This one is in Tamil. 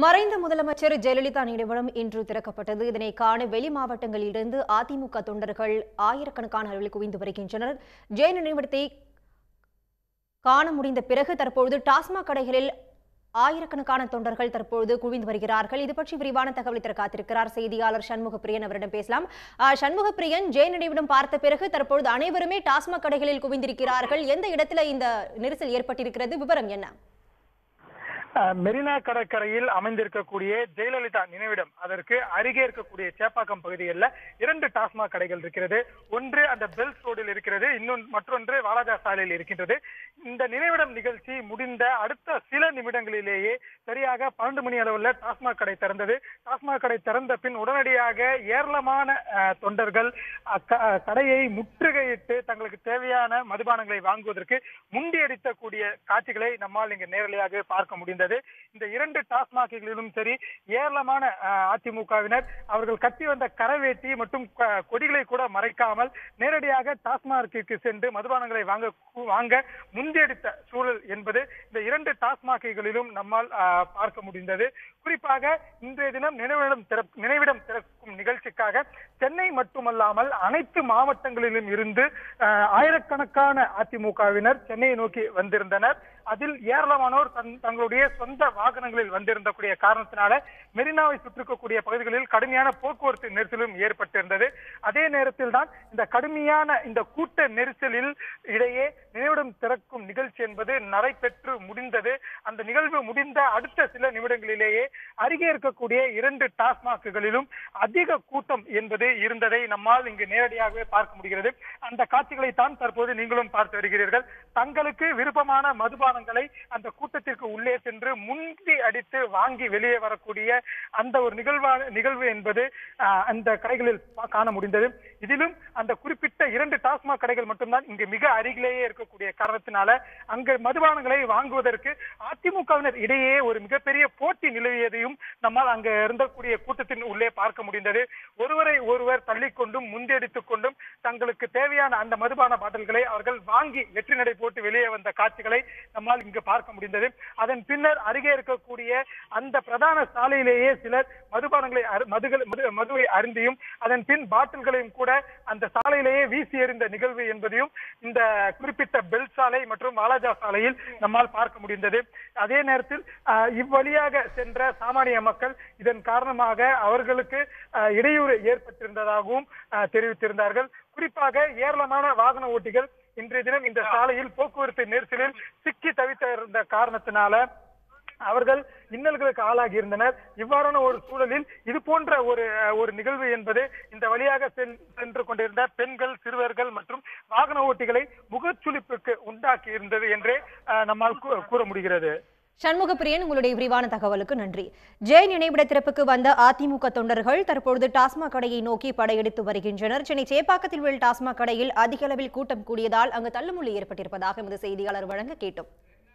மறைந்த முதலமைச்சர் ஜெயலலிதா நினைவிடம் இன்று திறக்கப்பட்டது. இதனை காண வெளி மாவட்டங்களிலிருந்து அதிமுக தொண்டர்கள் ஆயிரக்கணக்கான அளவில் குவிந்து வருகின்றனர். ஜெய நினைவிடத்தை காண முடிந்த பிறகு தற்பொழுது டாஸ்மாக் கடைகளில் ஆயிரக்கணக்கான தொண்டர்கள் தற்பொழுது குவிந்து வருகிறார்கள். இது பற்றி விரிவான தகவலை தர காத்திருக்கிறார் செய்தியாளர் சண்முக பிரியன். அவரிடம் பேசலாம். சண்முகப்பிரியன் சண்முக பிரியன் ஜெய நினைவிடம் பார்த்த பிறகு தற்பொழுது அனைவருமே டாஸ்மாக் கடைகளில் குவிந்திருக்கிறார்கள். எந்த இடத்துல இந்த நெரிசல் ஏற்பட்டிருக்கிறது? விவரம் என்ன? மெரினா கடற்கரையில் அமைந்திருக்கக்கூடிய ஜெயலலிதா நினைவிடம் அதற்கு அருகே இருக்கக்கூடிய சேப்பாக்கம் பகுதிகளில் இரண்டு டாஸ்மாக் கடைகள் இருக்கிறது. ஒன்று அந்த பெல்ஸ் ரோடில் இருக்கிறது இன்னொன்று மற்றொன்று வாலாஜா சாலையில் இருக்கின்றது. இந்த நினைவிடம் நிகழ்ச்சி முடிந்த அடுத்த சில நிமிடங்களிலேயே சரியாக பன்னெண்டு மணி அளவில் டாஸ்மாக் கடை திறந்தது. டாஸ்மாக் கடை திறந்த பின் உடனடியாக ஏராளமான தொண்டர்கள் கடையை முற்றுகையிட்டு தங்களுக்கு தேவையான மதுபானங்களை வாங்குவதற்கு முண்டியடித்தக்கூடிய காட்சிகளை நம்மால் இங்கு நேரடியாக பார்க்க முடிந்தது. இருந்தது இந்த இரண்டு டாஸ்மாகிகளிலும் சரி ஏராளமான அதிமுகவினர் அவர்கள் கட்டி வந்த கரவேட்டி மற்றும் கொடிகளை கூட மறைக்காமல் நேரடியாக டாஸ்மாகிற்கு சென்று மதுபானங்களை வாங்க வாங்க முந்தெடுத்த சூழல் என்பது இந்த இரண்டு டாஸ்மாகிகளிலும் நம்மால் பார்க்க முடிந்தது. குறிப்பாக இன்றைய தினம் நினைவிடம் நினைவிடம் திறக்கும் நிகழ்ச்சிக்காக சென்னை மட்டுமல்லாமல் அனைத்து மாவட்டங்களிலும் இருந்து ஆயிரக்கணக்கான அதிமுகவினர் சென்னையை நோக்கி வந்திருந்தனர். அதில் ஏராளமானோர் தங்களுடைய சொந்த வாகனங்களில் வந்திருந்தக்கூடிய காரணத்தினால மெரினாவை சுற்றிருக்கக்கூடிய பகுதிகளில் கடுமையான போக்குவரத்து நெரிசலும் ஏற்பட்டிருந்தது. அதே நேரத்தில் தான் இந்த கடுமையான இந்த கூட்ட நெரிசலில் இடையே நினைவிடம் திறக்கும் நிகழ்ச்சி என்பது நடைபெற்று முடிந்தது. அந்த நிகழ்வு முடிந்த அடுத்த சில நிமிடங்களிலேயே அருகே இருக்கக்கூடிய இரண்டு டாஸ்மாக்குகளிலும் அதிக கூட்டம் என்பது இருந்ததை நம்மால் இங்கு நேரடியாகவே பார்க்க முடிகிறது. அந்த காட்சிகளை தான் தற்போது நீங்களும் பார்த்து வருகிறீர்கள். தங்களுக்கு விருப்பமான மதுபானங்களை அந்த கூட்டத்திற்கு உள்ளே சென்று முந்தி அடித்து வாங்கி வெளியே வரக்கூடிய அந்த ஒரு நிகழ்வா நிகழ்வு என்பது அந்த கடைகளில் காண முடிந்தது. இதிலும் அந்த குறிப்பிட்ட இரண்டு டாஸ்மாக் கடைகள் மட்டும்தான் இங்கு மிக அருகிலேயே இருக்கக்கூடிய காரணத்தினால அங்கு மதுபானங்களை வாங்குவதற்கு அதிமுகவினர் இடையே ஒரு மிகப்பெரிய போட்டி நிலவியதையும் நம்மால் அங்கு இருந்தக்கூடிய கூட்டத்தின் உள்ளே பார்க்க முடிந்தது. ஒருவரை ஒருவர் தள்ளிக்கொண்டும் முந்தியடித்துக் கொண்டும் தங்களுக்கு தேவையான அந்த மதுபான பாட்டில்களை அவர்கள் வாங்கி வெற்றி நடை போட்டு வெளியே வந்த காட்சிகளை நம்மால் இங்கு பார்க்க முடிந்தது. அதன் பின்னர் அருகே இருக்கக்கூடிய அந்த பிரதான சாலையிலேயே சிலர் மதுபானங்களை மதுகள் மதுவை அருந்தியும் அதன் பின் பாட்டில்களையும் கூட அந்த சாலையிலேயே வீசி எறிந்த நிகழ்வு என்பதையும் இந்த குறிப்பிட்ட பெல் சாலை மற்றும் வாலாஜா சாலையில் நம்மால் பார்க்க முடிந்தது. அதே நேரத்தில் இவ்வழியாக சென்ற சாமானிய மக்கள் இதன் காரணமாக அவர்களுக்கு இடையூறு ஏற்பட்டிருந்ததாகவும் தெரிவித்திருந்தார்கள். குறிப்பாக ஏராளமான வாகன ஓட்டிகள் இன்றைய தினம் இந்த சாலையில் போக்குவரத்து நெரிசலில் சிக்கி தவித்த இருந்த காரணத்தினால அவர்கள் இன்னல்களுக்கு ஆளாகி இருந்தனர். இவ்வாறான ஒரு சூழலில் இது போன்ற ஒரு ஒரு நிகழ்வு என்பது இந்த வழியாக சென்று கொண்டிருந்த பெண்கள் சிறுவர்கள் மற்றும் வாகன ஓட்டிகளை முகச்சுளிப்புக்கு உண்டாக்கி இருந்தது என்றே நம்மால் கூற முடிகிறது. சண்முகப்பிரியன் உங்களுடைய விரிவான தகவலுக்கு நன்றி. ஜெயின் நினைவிட திறப்புக்கு வந்த அதிமுக தொண்டர்கள் தற்பொழுது டாஸ்மாக் கடையை நோக்கி படையெடுத்து வருகின்றனர். சென்னை சேப்பாக்கத்தில் உள்ள டாஸ்மாக் கடையில் அதிக அளவில் கூட்டம் கூடியதால் அங்கு தள்ளுமுள்ளி ஏற்பட்டிருப்பதாக எமது செய்தியாளர் வழங்க கேட்டோம்.